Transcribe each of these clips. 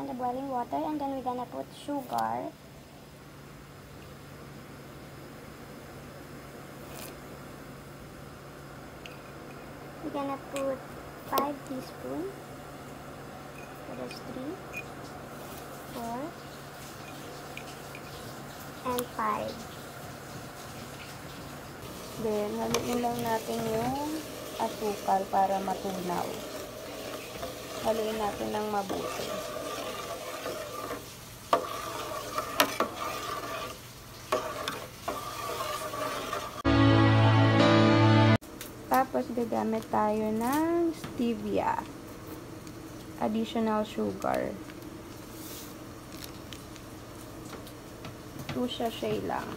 in the boiling water and then we're gonna put sugar. We're gonna put 5 teaspoons. So there's 3, 4, and 5. Then, haluin lang natin yung asukal para matunaw. Haluin natin ng mabuti. Tapos, gagamit tayo ng stevia. Additional sugar. 2 sachet lang.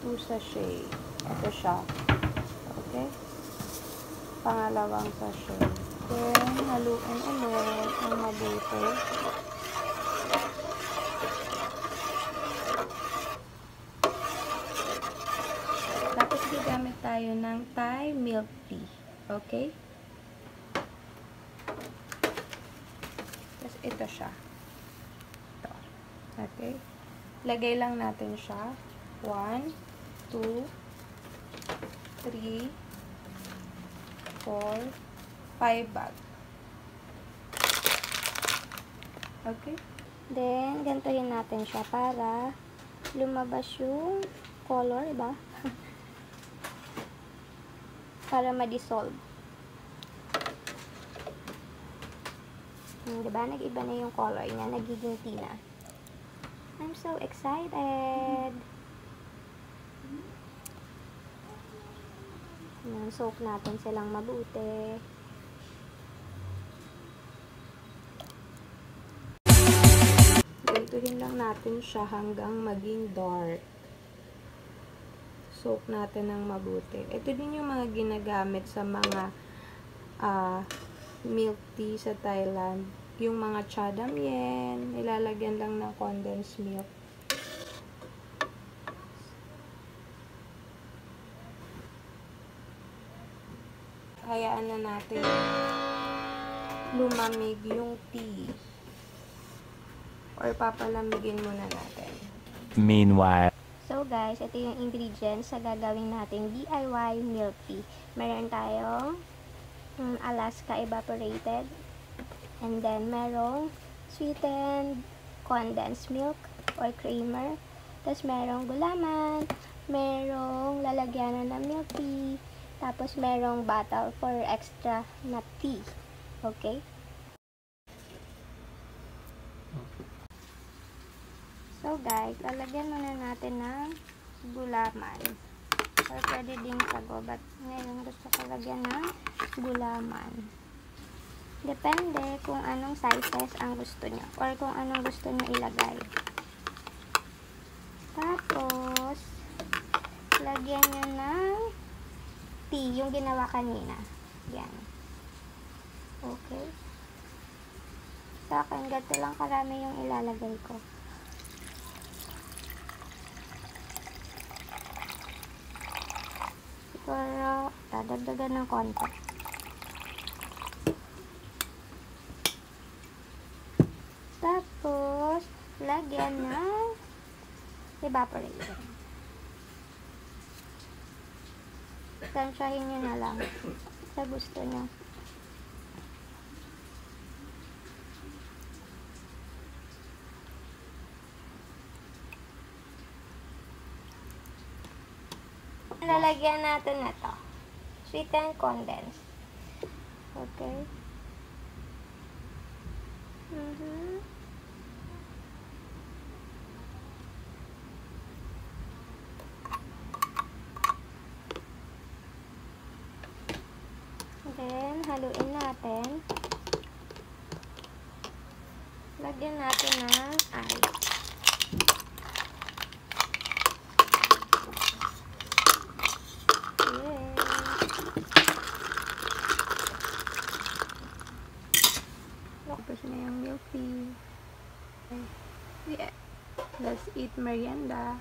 2 sachet. Ito siya. Okay? Pangalawang sachet. Then, haluin ulit ng mabuti. Tapos, gagamit tayo ng Thai milk tea. Okay? Tapos, ito siya. Ito. Okay? Lagay lang natin siya. 1, 2, 3, 4, 5 bag. Okay? Then, gantuhin natin siya para lumabas yung color, ba? para ma-dissolve. Hmm, diba? Nag-iba na yung color niya. Nagiging tea na. I'm so excited! Yan, soak natin silang mabuti. Gantuhin lang natin siya hanggang maging dark. Soak natin ng mabuti. Ito din yung mga ginagamit sa mga uh, milk tea sa Thailand. Yung mga chadam yen, nilalagyan lang ng condensed milk. Hayaan na natin lumamig yung tea. Or papalamigin muna natin. Meanwhile. So guys, ito yung ingredients sa gagawin nating DIY milk tea. Meron tayong um, Alaska evaporated. And then merong sweetened condensed milk or creamer. Tapos merong gulaman. Merong lalagyanan ng milk tea. Tapos merong bottle for extra na tea. Okay? So guys, lalagyan muna natin ng gulaman. Or pwede din sago, but ngayon gusto ko lagyan ng gulaman. Depende kung anong sizes ang gusto nyo. Or kung anong gusto nyo ilagay. Tapos, lagyan nyo ng yung ginawa kanina. Yan. Okay. Sa akin, gato lang karami yung ilalagay ko. Siguro, dadagdagan ng konti. Tapos, lagyan ng evaporator. Tansyahin nyo na lang sa gusto nyo. Lalagyan natin na to. Sweet and condensed. Okay. Mhm. Then, haluin natin. Lagyan natin ng ice. Tapos na yung milk tea. Yeah. Let's eat merienda.